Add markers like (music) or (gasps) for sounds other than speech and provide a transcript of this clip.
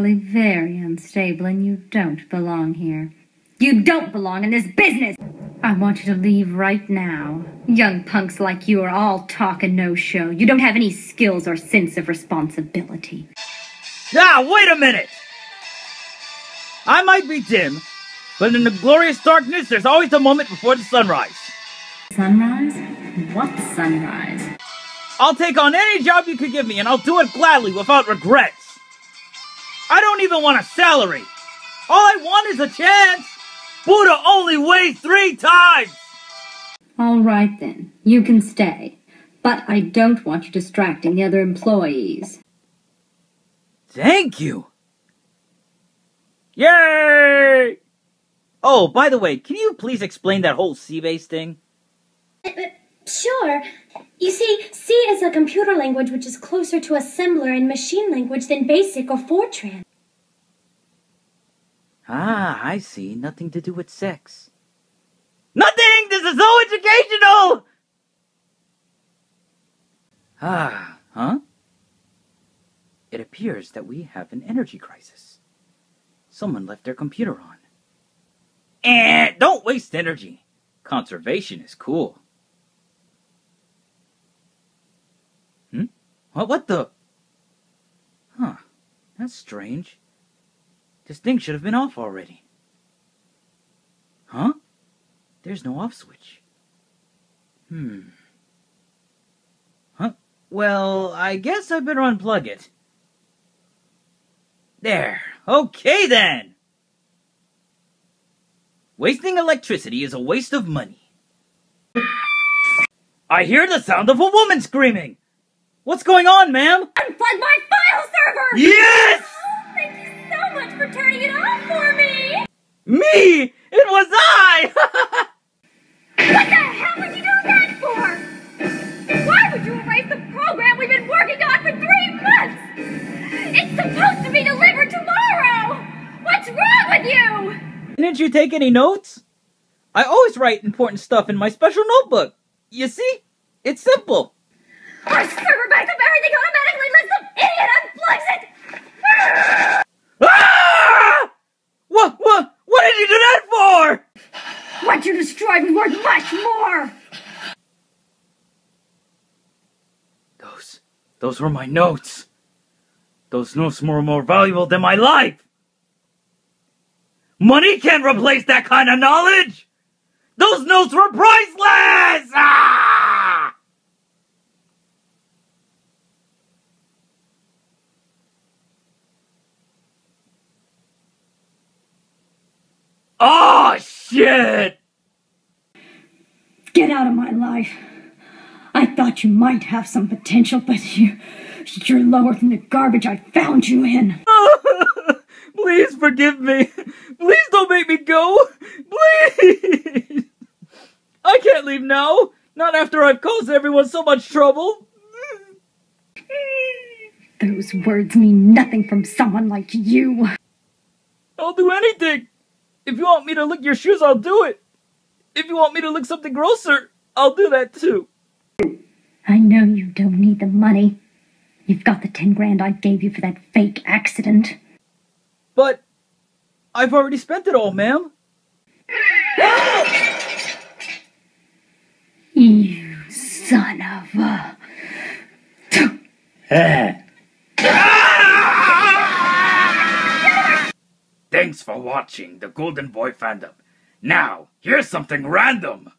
actually very unstable and you don't belong here. You don't belong in this business! I want you to leave right now. Young punks like you are all talk and no show. You don't have any skills or sense of responsibility. Ah, wait a minute! I might be dim, but in the glorious darkness, there's always a moment before the sunrise. Sunrise? What sunrise? I'll take on any job you could give me, and I'll do it gladly without regrets. I don't even want a salary. All I want is a chance. Buddha only weighs three times. All right then, you can stay. But I don't want you distracting the other employees. Thank you. Yay! Oh, by the way, can you please explain that whole C-base thing? Sure. You see, C is a computer language which is closer to assembler and machine language than BASIC or Fortran. Ah, I see. Nothing to do with sex. Nothing! This is so educational! Ah, huh? It appears that we have an energy crisis. Someone left their computer on. Eh, don't waste energy. Conservation is cool. What, what the? Huh. That's strange. This thing should have been off already. Huh? There's no off switch. Hmm. Huh? Well, I guess I better unplug it. There. Okay then. Wasting electricity is a waste of money. I hear the sound of a woman screaming. What's going on, ma'am? Unplug my file server! Yes! Oh, thank you so much for turning it off for me! Me! It was I! (laughs) What the hell would you do that for? Why would you erase the program we've been working on for three months? It's supposed to be delivered tomorrow! What's wrong with you? Didn't you take any notes? I always write important stuff in my special notebook. You see? It's simple. Our server backs up everything automatically unless some idiot unplugs it! Ah! What, what, what did you do that for? Destroyed was worth much more! Those, those were my notes. Those notes were more valuable than my life. Money can't replace that kind of knowledge. Those notes were priceless. Ah! Oh shit! Get out of my life. I thought you might have some potential, but you, you're lower than the garbage I found you in. (laughs) Please forgive me. Please don't make me go. Please. I can't leave now. Not after I've caused everyone so much trouble. Those words mean nothing from someone like you. I'll do anything. If you want me to lick your shoes, I'll do it. If you want me to look something grosser, I'll do that too. I know you don't need the money. You've got the ten grand I gave you for that fake accident. But I've already spent it all, ma'am. (gasps) You son of a. (laughs) Thanks for watching the Golden Boy fandub. Now, here's something random.